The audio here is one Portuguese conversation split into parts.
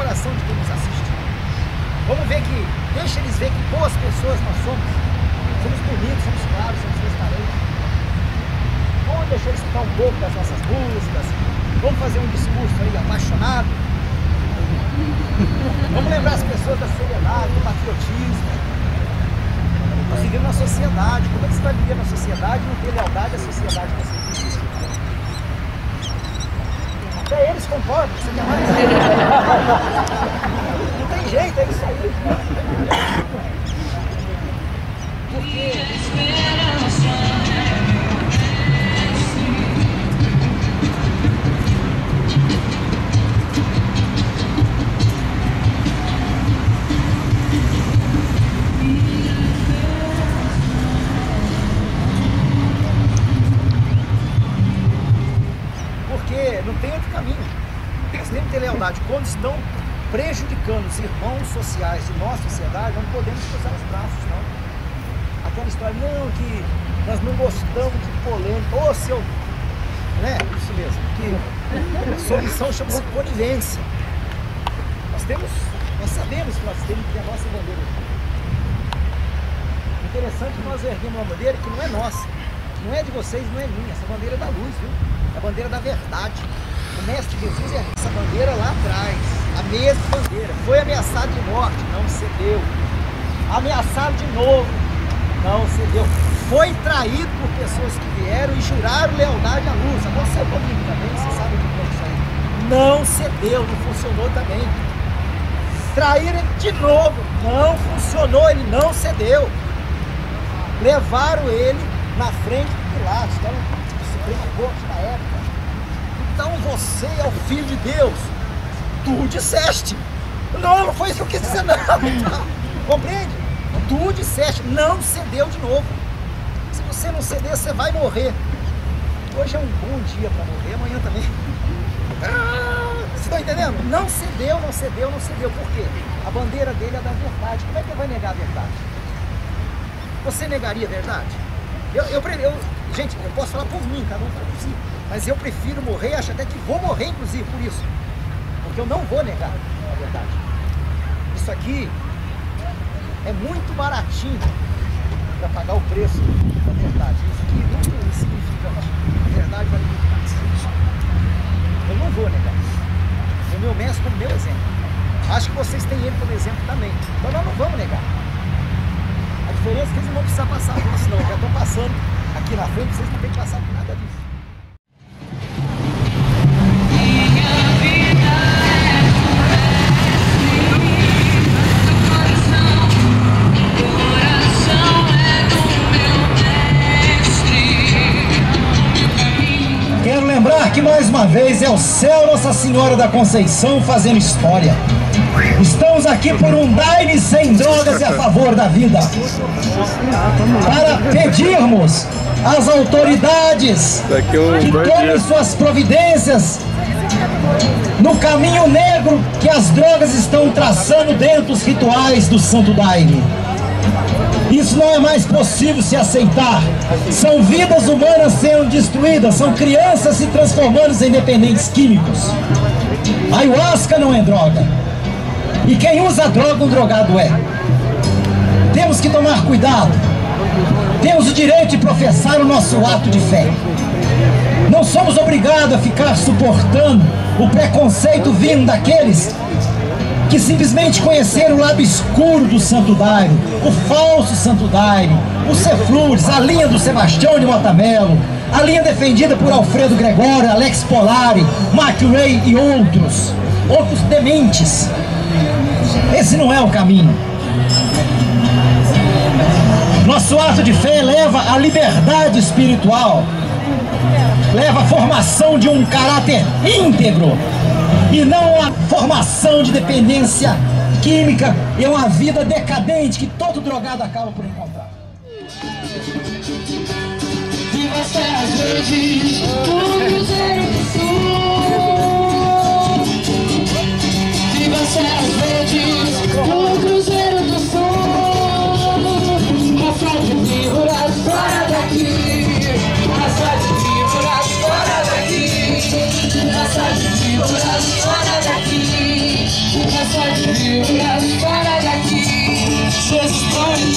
coração de quem nos assiste. Vamos ver que, deixa eles ver que boas pessoas nós somos. Somos bonitos, somos claros, somos transparentes. Vamos deixar eles escutar um pouco das nossas músicas. Vamos fazer um discurso aí apaixonado. Vamos lembrar as pessoas da seriedade, do patriotismo. Nós vivemos na sociedade. Como é que você vai viver na sociedade e não ter lealdade à sociedade que você vive? Concordam, você quer mais? Não tem jeito, é isso aí. Porque Quando estão prejudicando os irmãos sociais de nossa sociedade, não podemos cruzar os braços, não. Aquela história, não, que nós não gostamos de polêmica, ô seu. Né? Isso mesmo. Que solução chama-se conivência. Nós temos, nós sabemos que nós temos que ter a nossa bandeira. Interessante que nós erguemos uma bandeira que não é nossa. Não é de vocês, não é minha. Essa bandeira é da luz, viu? É a bandeira da verdade. O mestre Jesus ergueu essa bandeira lá atrás. A mesma bandeira. Foi ameaçado de morte, não cedeu. Ameaçado de novo, não cedeu. Foi traído por pessoas que vieram e juraram lealdade à luz. Aconteceu comigo também, você sabe o que isso aí. Não cedeu, não funcionou também. Traíram ele de novo, não funcionou, ele não cedeu. Levaram ele na frente de Pilatos, que era o Supremo Corte na época. Então você é o Filho de Deus. Tu disseste. Não, não foi isso que eu quis dizer, não. Compreende? Tu disseste, não cedeu de novo. Se você não ceder, você vai morrer. Hoje é um bom dia para morrer, amanhã também. Ah, você está entendendo? Não cedeu, não cedeu, não cedeu. Por quê? A bandeira dele é da verdade. Como é que ele vai negar a verdade? Você negaria a verdade? Eu, eu, eu, gente, eu posso falar por mim, cada um fala por si. Mas eu prefiro morrer, acho até que vou morrer, inclusive, por isso. Porque eu não vou negar a verdade. Isso aqui é muito baratinho para pagar o preço da verdade. Isso aqui é muito insignificante. A verdade vale muito mais. Eu não vou negar isso. O meu mestre como meu exemplo. Acho que vocês têm ele como exemplo também. Então nós não vamos negar. Diferença é que eles não vão precisar passar por isso não. Já estão passando aqui na frente, vocês não têm que passar por nada disso. Quero lembrar que mais uma vez é o céu Nossa Senhora da Conceição fazendo história. Estamos aqui por um Daine sem drogas e a favor da vida. Para pedirmos às autoridades que tomem suas providências no caminho negro que as drogas estão traçando dentro dos rituais do Santo Daime. Isso não é mais possível se aceitar. São vidas humanas sendo destruídas, são crianças se transformando em dependentes químicos. Ayahuasca não é droga. E quem usa droga, um drogado é. Temos que tomar cuidado. Temos o direito de professar o nosso ato de fé. Não somos obrigados a ficar suportando o preconceito vindo daqueles que simplesmente conheceram o lado escuro do Santo Daime, o falso Santo Daime, o Ceflures, a linha do Sebastião de Motamelo, a linha defendida por Alfredo Gregório, Alex Polari, Mark Ray e outros, outros dementes. Esse não é o caminho. Nosso ato de fé leva à liberdade espiritual, leva à formação de um caráter íntegro e não a formação de dependência química e uma vida decadente que todo drogado acaba por encontrar.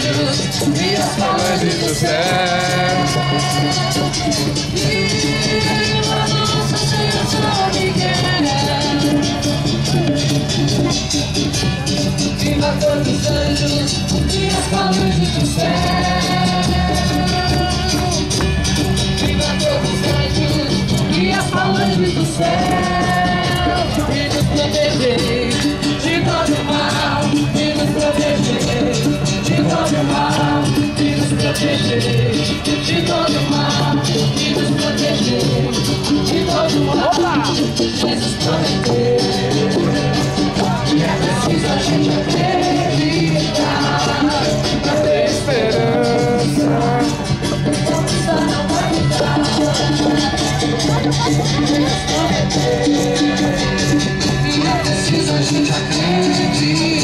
anjos e as falanges do céu. Viva todos os anjos e as Falanges do céu. Viva e todos os anjos e as falanges do céu E nos proteger proteger de todo mal E nos proteger de todo mal Jesus prometeu E é preciso a gente acreditar Pra ter Esperança. esperança não vai mudar E é preciso a gente acreditar